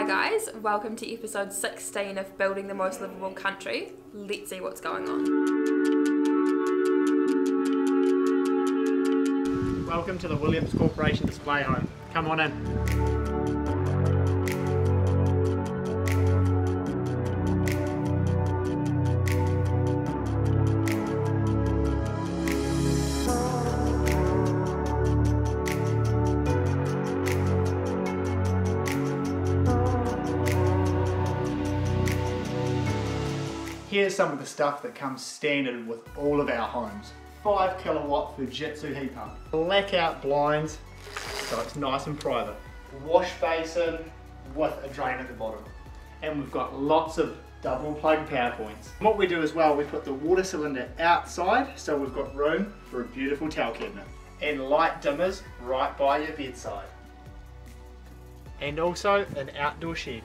guys, welcome to episode 16 of Building the Most Livable Country. Let's see what's going on. Welcome to the Williams Corporation display home. Come on in. Here's some of the stuff that comes standard with all of our homes. 5 kilowatt Fujitsu heat pump. Blackout blinds, so it's nice and private. Wash basin with a drain at the bottom. And we've got lots of double plug power points. What we do as well, we put the water cylinder outside so we've got room for a beautiful towel cabinet. And light dimmers right by your bedside. And also an outdoor shed.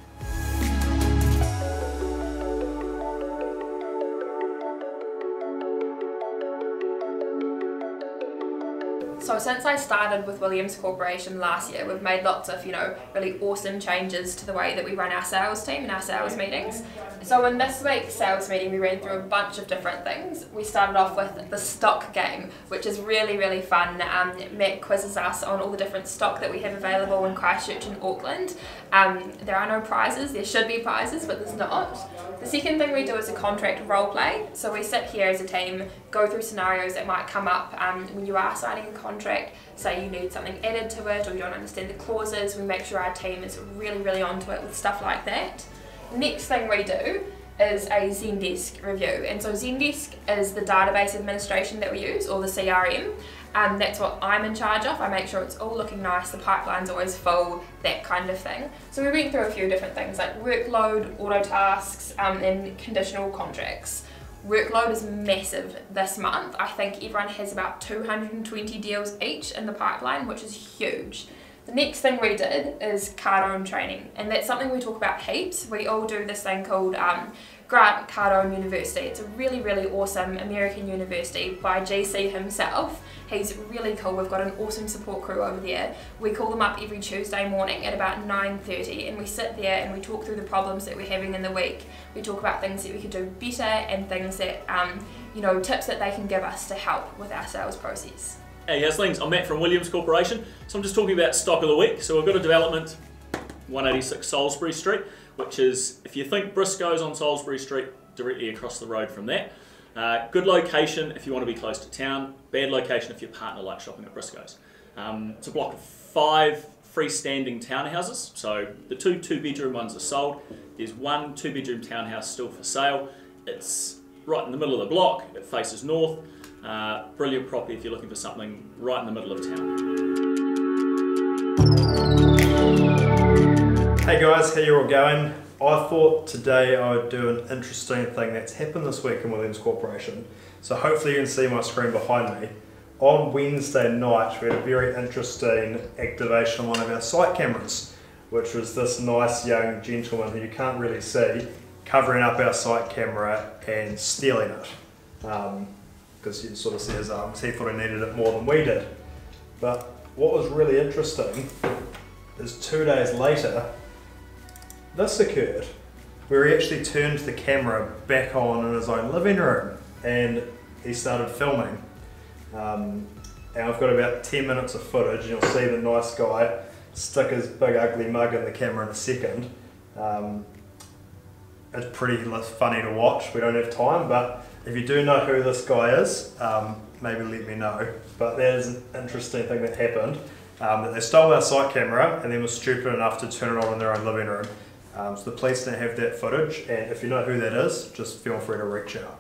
So since I started with Williams Corporation last year, we've made lots of, you know, really awesome changes to the way that we run our sales team and our sales meetings. So in this week's sales meeting, we ran through a bunch of different things. We started off with the stock game, which is really, really fun. Um, Matt quizzes us on all the different stock that we have available in Christchurch and Auckland. Um, there are no prizes, there should be prizes, but there's not. The second thing we do is a contract role play. So we sit here as a team, go through scenarios that might come up um, when you are signing a contract. Contract, say you need something added to it or you don't understand the clauses. We make sure our team is really, really onto it with stuff like that. Next thing we do is a Zendesk review. And so Zendesk is the database administration that we use, or the CRM. Um, that's what I'm in charge of. I make sure it's all looking nice, the pipeline's always full, that kind of thing. So we went through a few different things like workload, auto tasks, um, and conditional contracts. Workload is massive this month. I think everyone has about 220 deals each in the pipeline, which is huge. The next thing we did is Cardone training, and that's something we talk about heaps. We all do this thing called um, Grant Cardone University. It's a really, really awesome American university by GC himself. He's really cool. We've got an awesome support crew over there. We call them up every Tuesday morning at about 9.30 and we sit there and we talk through the problems that we're having in the week. We talk about things that we could do better and things that, um, you know, tips that they can give us to help with our sales process. Hey, how's things? I'm Matt from Williams Corporation. So I'm just talking about stock of the week. So we've got a development, 186 Salisbury Street, which is, if you think Briscoe's on Salisbury Street, directly across the road from that. Uh, good location if you want to be close to town. Bad location if your partner likes shopping at Briscoe's. Um, it's a block of five freestanding townhouses. So the two two-bedroom ones are sold. There's one two-bedroom townhouse still for sale. It's right in the middle of the block. It faces north. Uh, brilliant property if you're looking for something right in the middle of town. Guys, how you all going? I thought today I would do an interesting thing that's happened this week in Williams Corporation. So hopefully you can see my screen behind me. On Wednesday night we had a very interesting activation on one of our site cameras, which was this nice young gentleman who you can't really see covering up our site camera and stealing it. Um, because you sort of see his arms, um, he thought he needed it more than we did. But what was really interesting is two days later this occurred where he actually turned the camera back on in his own living room and he started filming. Um, and I've got about 10 minutes of footage and you'll see the nice guy stick his big ugly mug in the camera in a second. Um, it's pretty funny to watch, we don't have time, but if you do know who this guy is, um, maybe let me know. But that is an interesting thing that happened. Um, they stole our site camera and then were stupid enough to turn it on in their own living room. Um, so the police don't have that footage, and if you know who that is, just feel free to reach out.